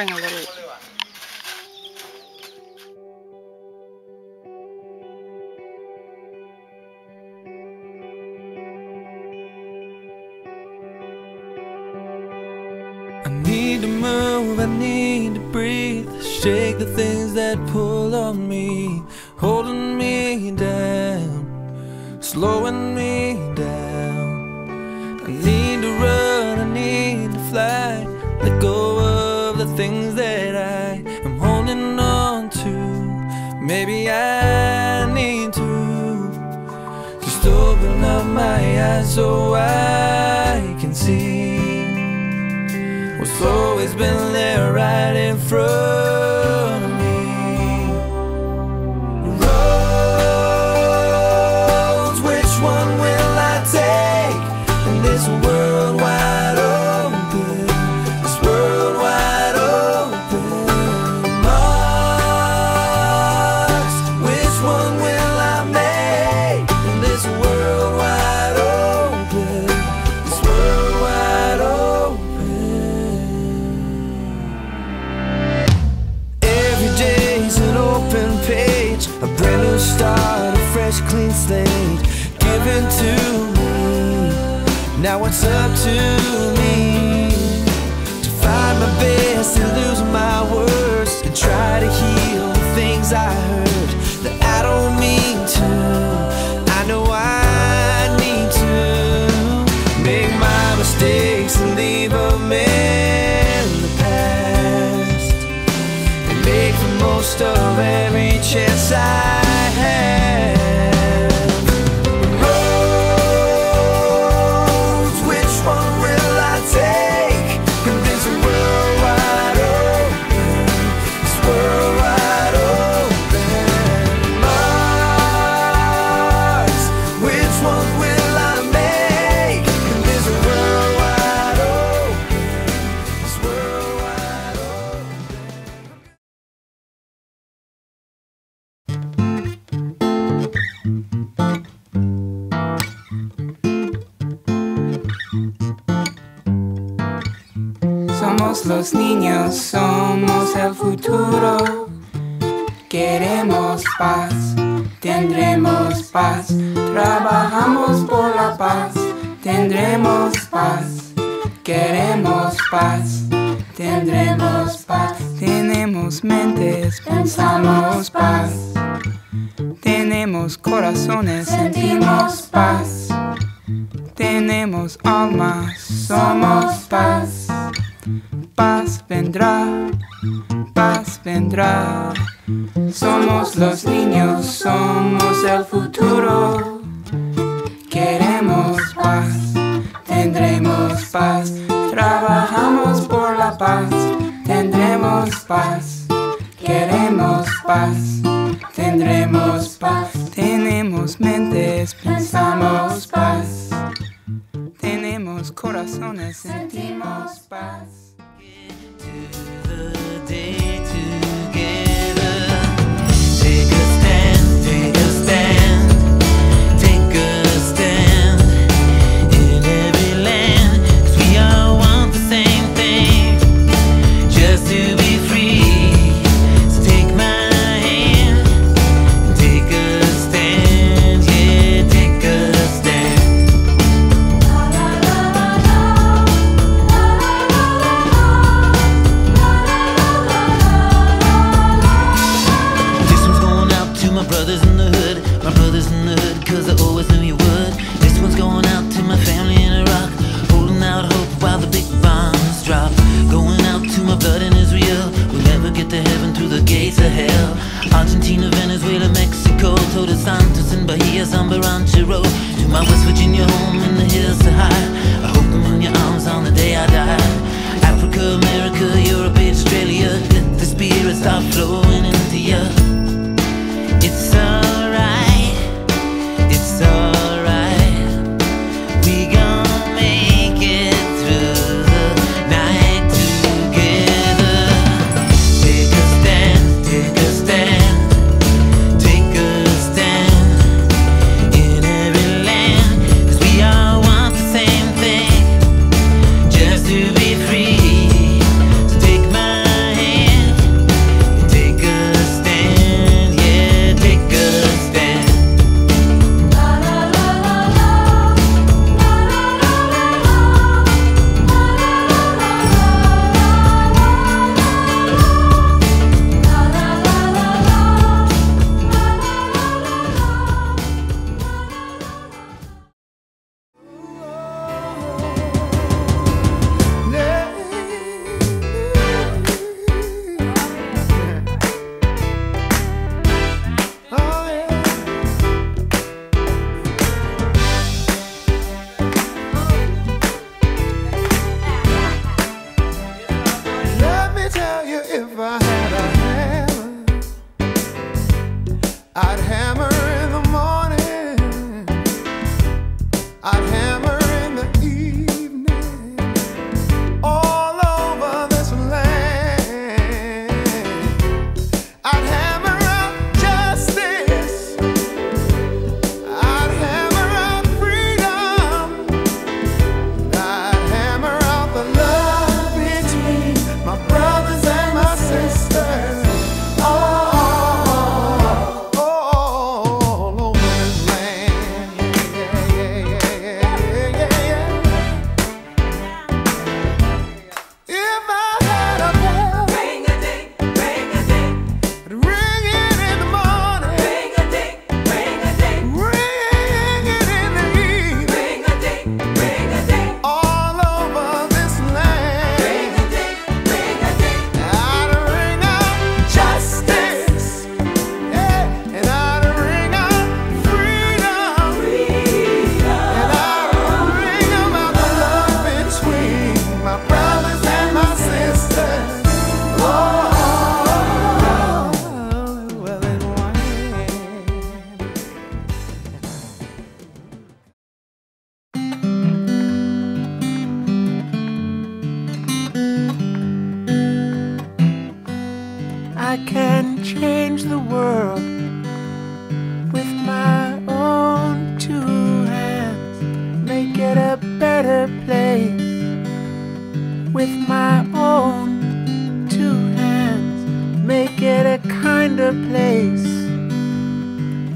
A little. I need to move, I need to breathe. Shake the things that pull on me, holding me down, slowing me down. My eyes so I can see. What's always been there right in front Now it's up to me? To find my best and lose my worst and try to heal the things I Los niños, somos el futuro. Queremos paz, tendremos paz. Trabajamos por la paz, tendremos paz. Queremos paz, tendremos paz. Tenemos mentes, pensamos paz. Tenemos corazones, sentimos paz. Tenemos almas, somos paz. Paz vendrá, paz vendrá. Somos los niños, somos el futuro. Queremos paz, tendremos paz. Trabajamos por la paz, tendremos paz. Queremos paz, tendremos paz. Tenemos mentes, pensamos paz. Tenemos corazones, sentimos paz. The levar. better place with my own two hands. Make it a kinder place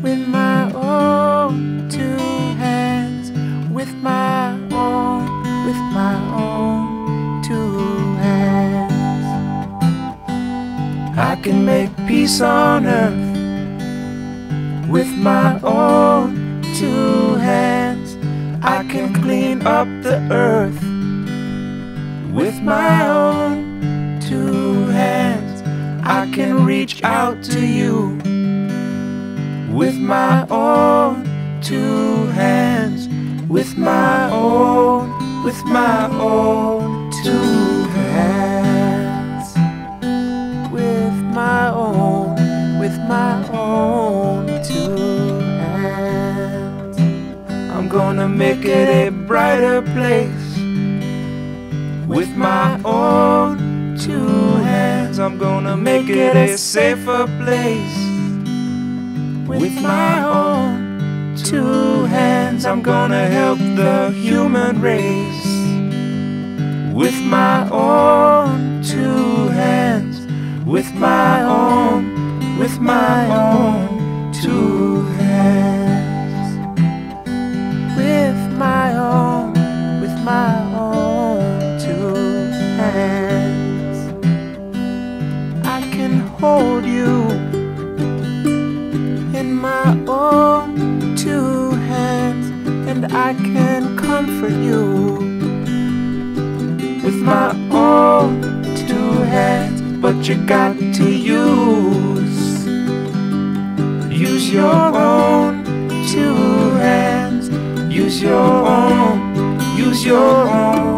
with my own two hands. With my own, with my own two hands. I can make peace on earth with my own two hands. I can clean up the earth with my own two hands. I can reach out to you with my own two hands, with my own, with my own two gonna make it a brighter place with my own two hands. I'm gonna make it a safer place with my own two hands. I'm gonna help the human race with my own two hands. With my own, with my own two hands my own, with my own two hands. I can hold you in my own two hands, and I can comfort you with my own two hands. But you got to use, use your use your own, use your own.